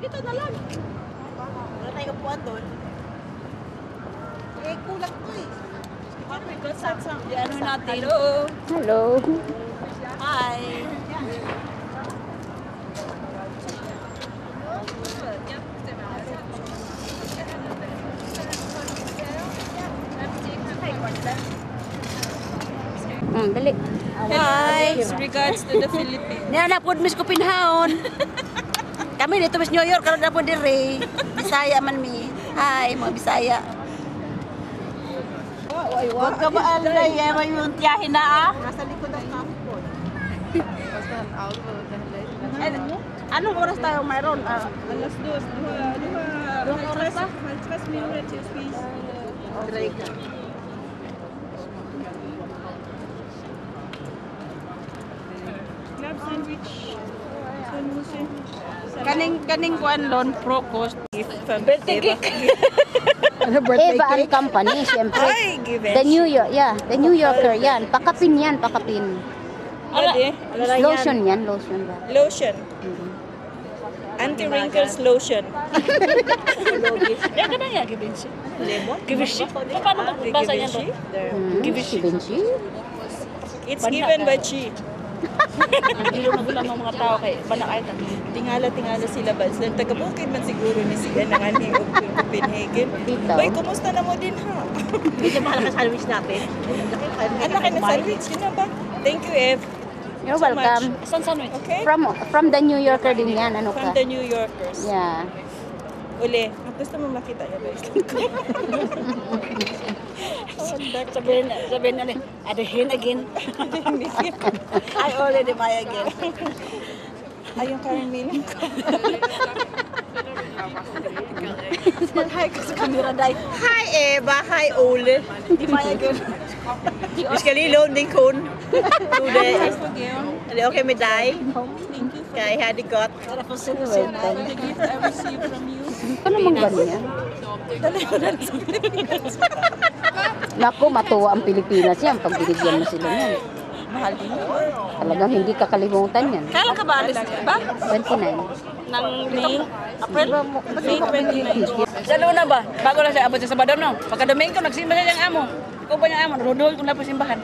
Dito na lang. Wala tayong upuan doon. Eh, kulang to eh. Di ano natin. Hello. Hello. Hi. Hmm, dali. Hi. Regards to the Philippines. Niya na po mis ko pinhaon. Kami dito mis New York karon na po dire. Bisaya man mi. Hi, mga Bisaya. Huwag ka ba alay, eh, may yung tiyahin na ah. Nasa likod ang kapon. Anong oras tayo mayroon? Ah, Alas dos, dua, dua, Dua oras pa? haltras yes please. Sandwich. Kaning kaning kuan lon pro cost. Birthday cake. Eva and Company, siyempre. Ay, give The New York, yeah. The New Yorker, yan. Pakapin yan, pakapin. Ade. Lotion yan, lotion ba? Lotion. Anti-wrinkles lotion. Yan ka na yan, Givenchy. Lemon? Givenchy? Ah, Paano magbasa niyan to? Hmm, Givenchy. It's given by Chi. Ilo na gulang ng mga tao kay Banakay ta. Tingala-tingala sila ba? Sila taga-bukid man siguro ni siya ng ani o Copenhagen. Dito. Boy, kumusta na mo din ha? Dito mahal ka sandwich natin. Ang laki na sandwich, yun na ba? Thank you, Ev. You're So welcome. Saan sandwich? Okay? From from the New Yorker din yan, ano From ka? the New Yorkers. Yeah. Uli, gusto mo makita yung bracelet ko. Sabihin, sabihin na rin, adahin again. I already buy again. Ay, yung Karen Milam ko. Mag-hi ka sa camera, Day. Hi, Eva. Hi, Ole. Hindi buy again. Mas kalilo, din kun. Today. Hindi okay med Day. Kay hadi got. You're welcome. Ano mang ganyan? Naku, matuwa ang Pilipinas yan pag binigyan mo sila yan. Mahal din. Talagang hindi kakalimutan yan. Kailan ka ba alis? Ba? 29. Nang May? April? May 29. Sa luna ba? Bago lang siya abot sa Sabado, no? Pagka Domingo, nagsimba siya ng amo. Ikaw ba niyang amo? Rodol, kung po simbahan.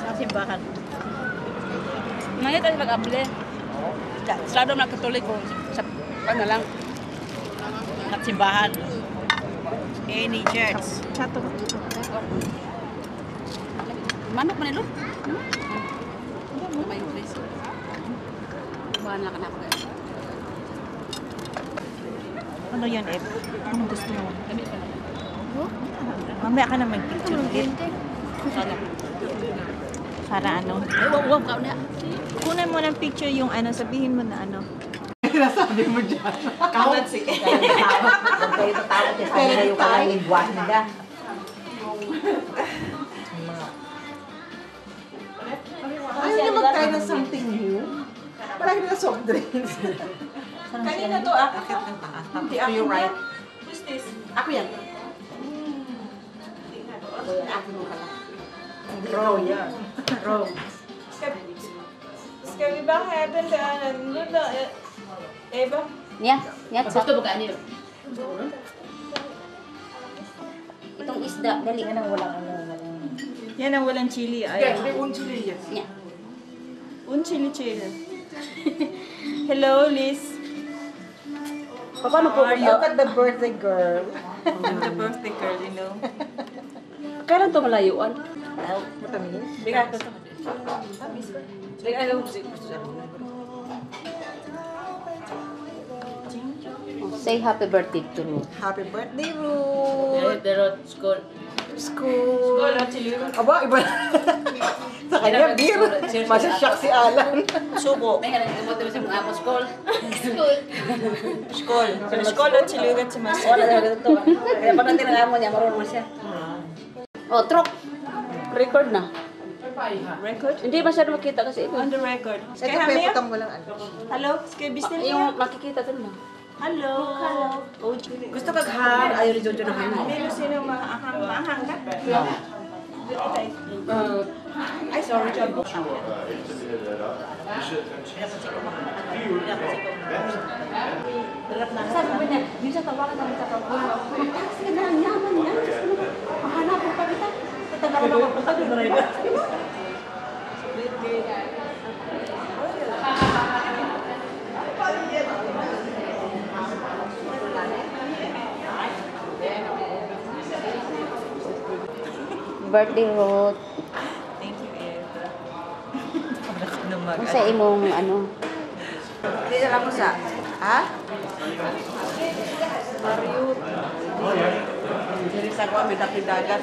Sa simbahan. Ngayon tayo mag-able. Sa lado na katoliko. Sa ano lang. At simbahan. Any church. Chato. Manok man ilo? May place. Bahala ka na ako. Ano yan, Eb? Anong gusto mo? Lang. Mamaya ka na mag-picture ulit. Sana. Para ano? Ay, wow, wow, ka na. Kunan mo ng picture yung ano, sabihin mo na ano. Kahit si Huwag kayo tatawag kasi sana kayo kalangin buwan nila. Ayaw na mag-try ng something new. Parang na soft drinks. Kanina to ah. Ng taas? Tapos to your right. Who's this? Ako yan. Ako mo lang. Row yan. Row. Ska vi bara have den där, nu där, Eva? Yeah, yeah, sa. Gusto mo ka ano? Itong isda, dali. Yan ang walang ano. walang- Yan ang walang chili. Ay, may unchili yan. Yeah. un chili chili. Hello, Liz. Paano po? Look at the birthday girl. I'm the birthday girl, you know. Kailan to malayuan? Matamis. Bigay ko to. Bigay ko to. Say happy birthday to Ruth. Happy birthday, Ruth. Pero school. School. Och till Aba, iba. Sa kanya, beer. Masashock si Alan. Subo. May nagkabot mo sa mga school. School. Skål. Skål och till till mig. Wala na ganito. Kaya pag natin amo niya, marunong siya. Oh, truck. Record na. Record? Hindi masyado makita kasi ito. On the record. Ska Ito jag ha pa med? iputang mo lang ano. Hello? Ska jag beställa med? Yung makikita dun mo. Hello. Hello. Oh, Gusto kag har, ayaw ni Jojo na har. Meron sino maahang maahang ka? Ay, sorry, Jojo. Sabi ba niya, bisa tawagan kami sa kapwa. Mag-taxi ka na lang, yaman yan. Diyos ko naman, mahanapin pa Birthday Ruth. Thank you, Eva. Sa imong ano? Hindi na lang mo sa... Ha? Mario. Diri sa ko may dagat.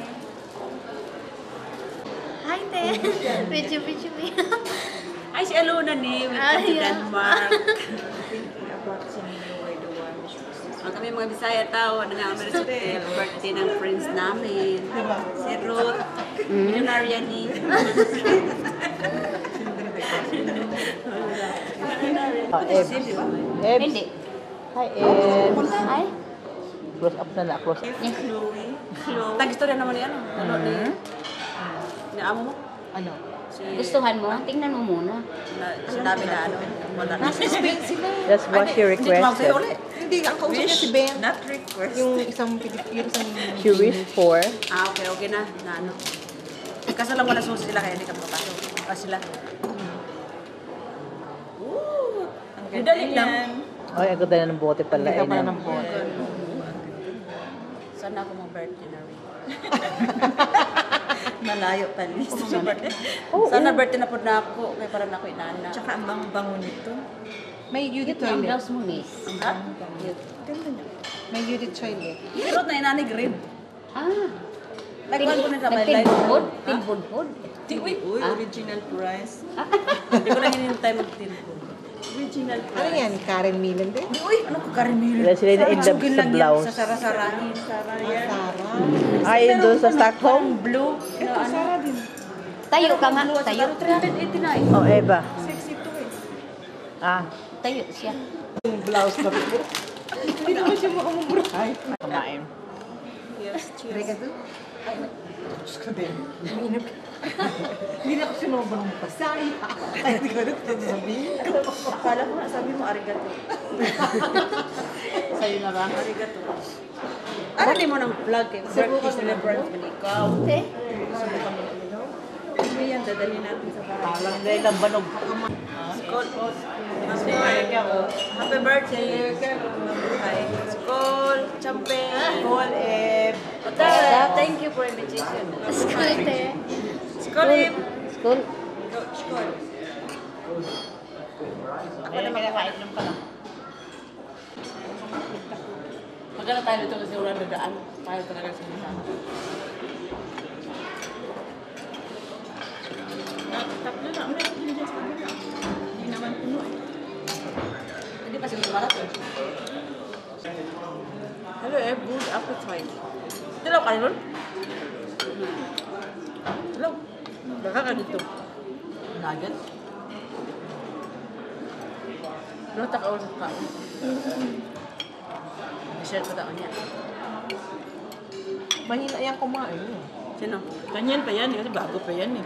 Hi, te. Medyo, medyo, medyo. Ay, si Alona ni. We Ah, to yeah. Denmark. Ang kami mga Bisaya tao, ano nga kami sa hotel, birthday ng friends namin. Si Ruth, milyonarya ni. Oh, Eb. Ebs. Hindi. Hi, Ebs. Ay. Close up na na, close up. Chloe. Chloe. Tag-istorya naman ni ano? Ano ni? Ni amo mo? Ano? Si, Gustuhan mo? Tingnan mo muna. na, sinabi na ano? Wala na. Nasa Spain sila. That's what she requested. ulit. Hindi, ang kausap niya si Ben. Not request. Yung isang Pilip, yung isang... She wished for. Ah, okay, okay na. Na ano. Kaso lang wala susi sila kaya hindi ka papasok. Ah, sila. Ooh, ang ganda yan. Ay, ang ganda na ng bote pala. Hindi ka eh, ng bote. Sana ako mong birthday na rin. Malayo pa ni sa birthday. Sana birthday na po na ako. Kaya parang ako inana. Tsaka ang bango nito. May beauty Cute ang toilet. blouse mo, miss. Ha? May beauty toilet. Hirot na inani green. Ah. Nagkuhan ko na sa my life. Nagtinbod? Tinbod-bod? Di, uy, uy, original price. Hindi ko lang hinintay mag-tinbod. Original Ano price. yan? Karen Milan din? Di, uy, ano ka karimil? Wala sila in love sa blouse. Sa sarasarahin. Sara yan. Sarah. Ayun doon sa Stockholm. Blue. Ito, Sarah din. Tayo ka nga. Tayo. Tayo 389. Oh, Eva. Sexy to eh. Ah, Tayo siya. Yung blouse na po. Hindi naman siya makamumurahay. kumain. Yes, cheers. Reka doon. Diyos ko din. Umiinip ka. Hindi na ako sinobang pasay. Ay, hindi ko na ito sabihin. Akala ko na, sabi mo, arigato. Sa'yo na lang. Arigato. Arali mo ng vlog eh. Celebrant mo ikaw. Te. Hindi yan, dadalhin natin sa bahay. Alang dahil ang banog. Skol. Happy birthday. Mabuhay. Skol. Champe. Skol. Thank you for invitation. Skol, Eb. School. Skol. Ako na makakain lang pala. Magkano tayo dito kasi wala dadaan. Tayo talaga sa mga. Tatlo na. May hindi dyan sa kabila. Hindi naman puno eh. Hindi pa siguro marathon. Hello, Eb. Good appetite. Dilaw ka nun? Dilaw. Baka ka dito. Nugget? Dilaw ta ka ulit ka. Share ko taon niya. Mahina yan kumain. eh. Sino? Ganyan pa yan eh, kasi bago pa yan eh.